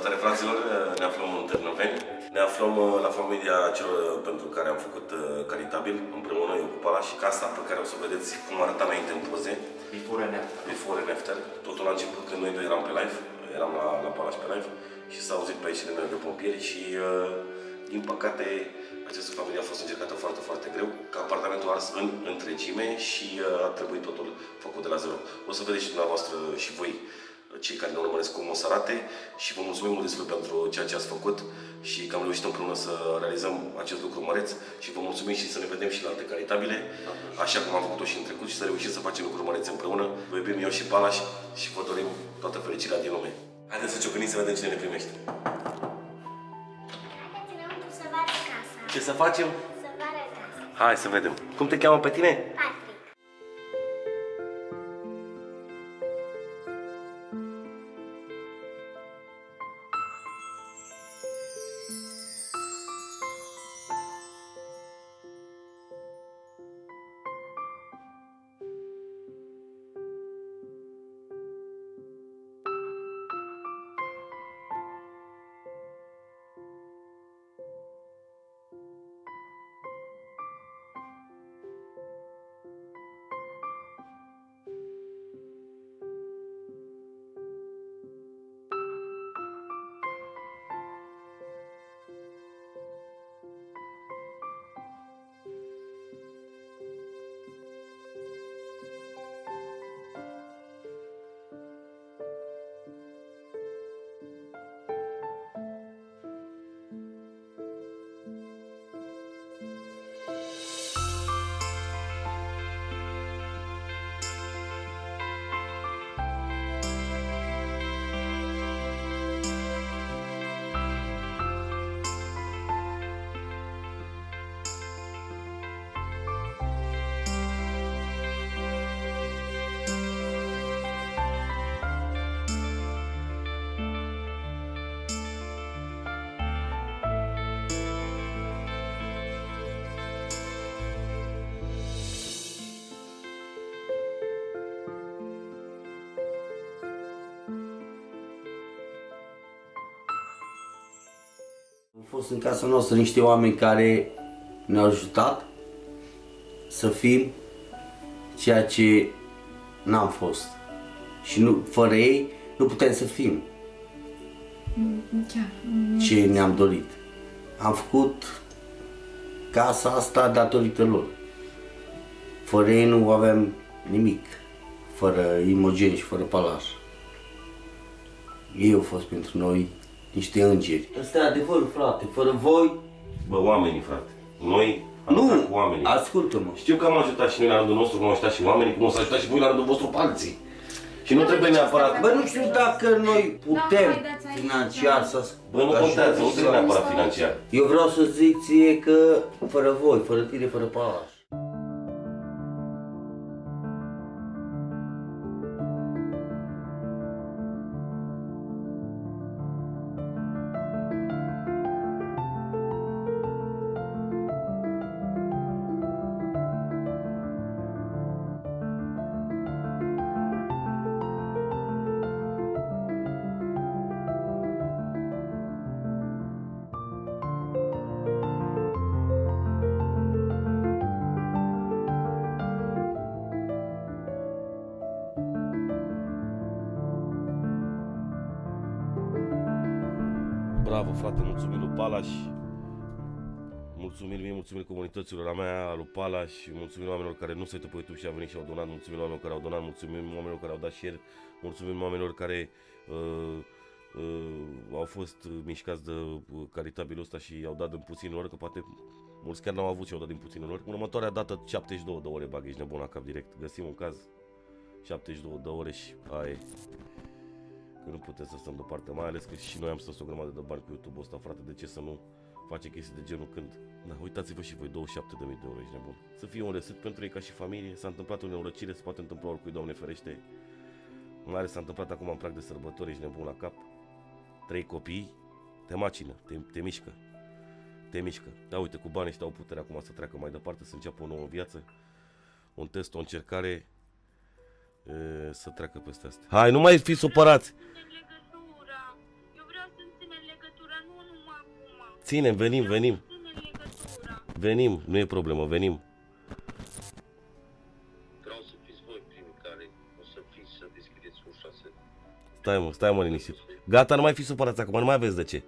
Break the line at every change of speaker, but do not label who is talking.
Salutare fraților, ne aflăm în Târnăveni. Ne aflăm uh, la familia celor uh, pentru care am făcut uh, caritabil, împreună eu cu Palaș și casa pe care o să vedeți cum arăta înainte în poze.
Before and after.
Before and after. Totul a început când noi doi eram pe live, eram la, la Palaș pe live și s-a auzit pe aici de pompieri și uh, din păcate această familie a fost încercată foarte, foarte greu, ca apartamentul ars în întregime și uh, a trebuit totul făcut de la zero. O să vedeți și dumneavoastră și voi cei care ne urmăresc cum o să arate și vă mulțumim mult despre pentru ceea ce ați făcut și că am reușit împreună să realizăm acest lucru măreț și vă mulțumim și să ne vedem și la alte caritabile, așa cum am făcut-o și în trecut și să reușim să facem lucruri mărețe împreună. Vă iubim eu și Palaș și vă dorim toată fericirea din lume. Haideți să ciocănim să vedem cine ne primește.
Haideți înăuntru să vă arăt casa.
Ce să facem?
Să vă arăt casa.
Hai să vedem. Cum te cheamă pe tine?
Patrick.
Fost în casa noastră niște oameni care ne-au ajutat să fim ceea ce n-am fost. Și nu, fără ei nu putem să fim
Chiar.
ce ne-am dorit. Am făcut casa asta datorită lor. Fără ei nu avem nimic. Fără Imogen și fără Palaș. Ei au fost pentru noi niște îngeri. Ăsta e adevărul, frate. Fără voi,
Bă, oamenii, frate. Noi am
nu,
lucrat cu oamenii.
ascultă-mă.
Știu că am ajutat și noi la rândul nostru, cum am ajutat și oamenii, cum o să ajutați și voi la rândul vostru pe alții. Și nu trebuie neapărat...
Bă, nu știu dacă noi putem
haideți aici,
financiar
da.
să...
Bă, nu contează, nu trebuie neapărat financiar.
Eu vreau să zic ție că fără voi, fără tine, fără Palaș.
Bravo, frate, mulțumim lui Palaș. Mulțumim mie, mulțumim comunităților a mea, lui Palaș, mulțumim oamenilor care nu se uită pe YouTube și au venit și au donat, mulțumim oamenilor care au donat, mulțumim oamenilor care au dat share, mulțumim oamenilor care uh, uh, au fost mișcați de uh, caritabilul ăsta și au dat din puțin ori, că poate mulți chiar n-au avut și au dat din puțin ori. În următoarea dată 72 de ore bag, ești nebun la cap direct. Găsim un caz 72 de ore și aia e. Că nu putem să stăm deoparte, mai ales că și noi am strâns o grămadă de bani cu YouTube-ul ăsta, frate, de ce să nu face chestii de genul când? Da, uitați-vă și voi, 27.000 de euro, ești nebun. Să fie un reset pentru ei ca și familie, s-a întâmplat o neurăcire, se poate întâmpla oricui, Doamne ferește. Mai ales s-a întâmplat acum în prag de sărbători, ești nebun la cap. Trei copii, te macină, te, te mișcă. Te mișcă. Da, uite, cu banii ăștia au puterea acum să treacă mai departe, să înceapă o nouă viață. Un test, o încercare, e, să treacă peste asta. Hai, nu mai fi supărați!
legătura. Eu vreau să
Ținem, venim, venim. Venim, nu e problemă, venim.
Vreau să fiți voi primii care o să fiți să deschideți ușa să...
Stai mă, stai mă liniștit. Gata, nu mai fi supărați acum, nu mai aveți de ce.